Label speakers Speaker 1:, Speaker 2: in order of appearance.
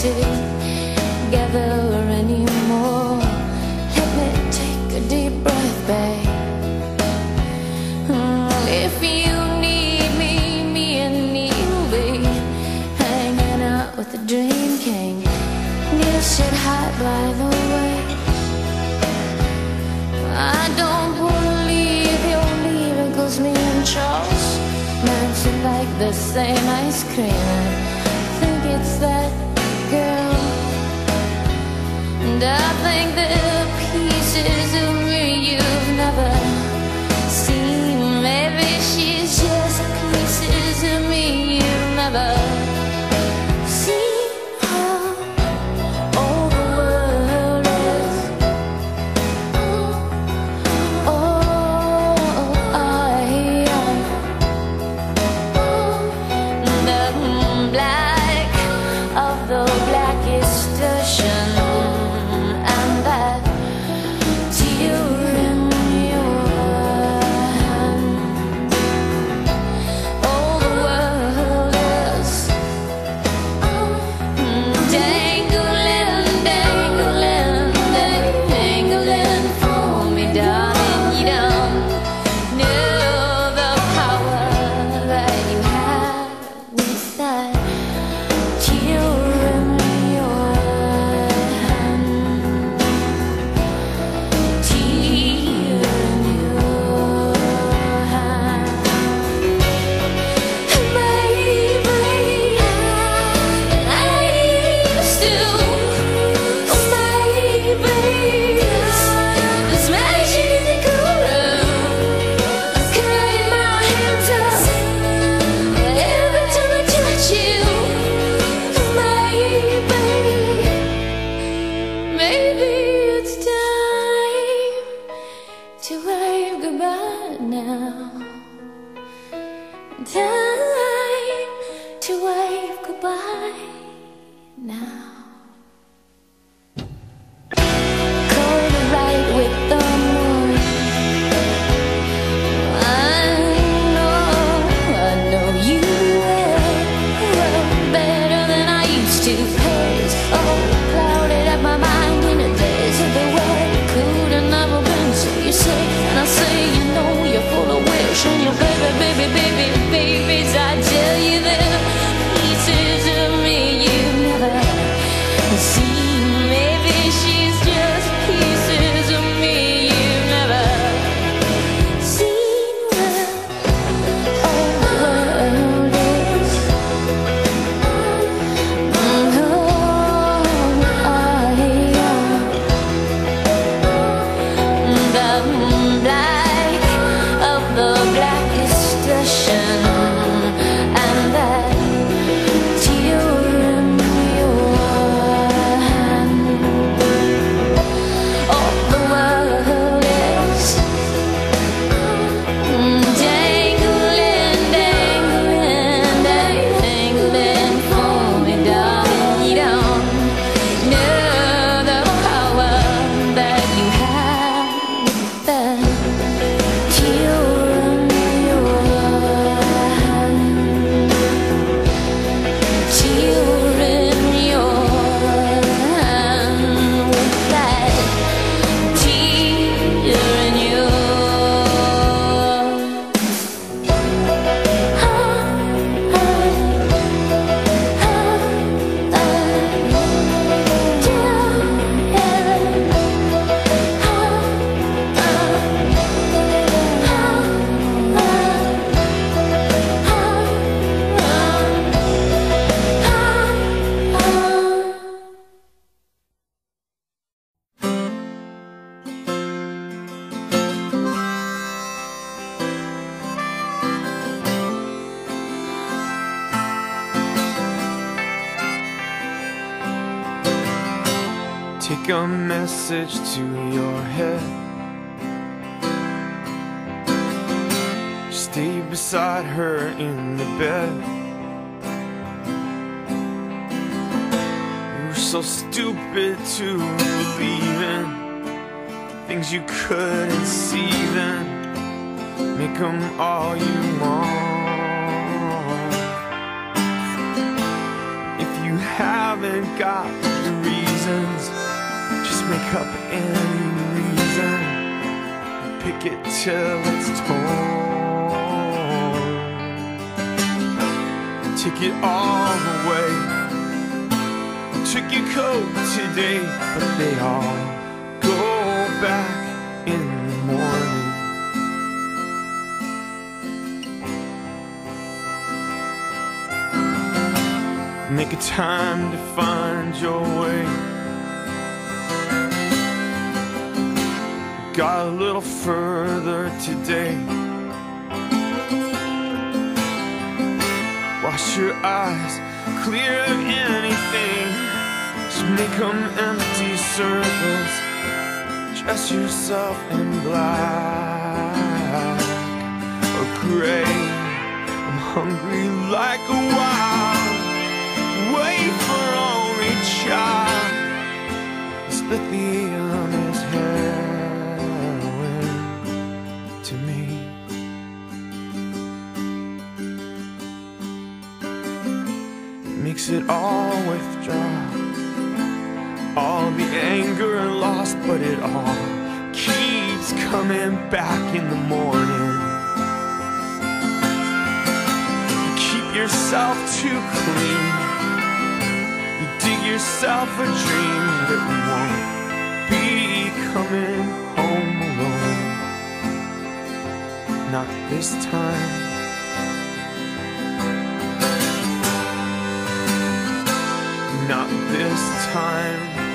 Speaker 1: together anymore. Let me take a deep breath, babe. Mm, If you need me, me and you'll be hanging out with the Dream King. Neil said hi, by the way. I don't leave your cause me and Charles Manson like the same ice cream. I think it's that And I think the pieces of maybe it's time to wave goodbye now. Time to wave goodbye now. With A
Speaker 2: message to your head. Stay beside her in the bed. You're so stupid to believe in things you couldn't see then. Make them all you want. If you haven't got the reasons, just make up any reason. Pick it till it's torn. Take it all away. Took your coat today, but they all go back in the morning. Make a time to find your way. Got a little further today. Wash your eyes clear of anything. Just make them empty circles. Dress yourself in black oh, or gray. I'm hungry like a wild wait for only child. This lithium It all withdraw. All the anger and loss, but it all keeps coming back in the morning. Keep yourself too clean You dig yourself a dream that won't be coming home alone. Not this time. Not this time.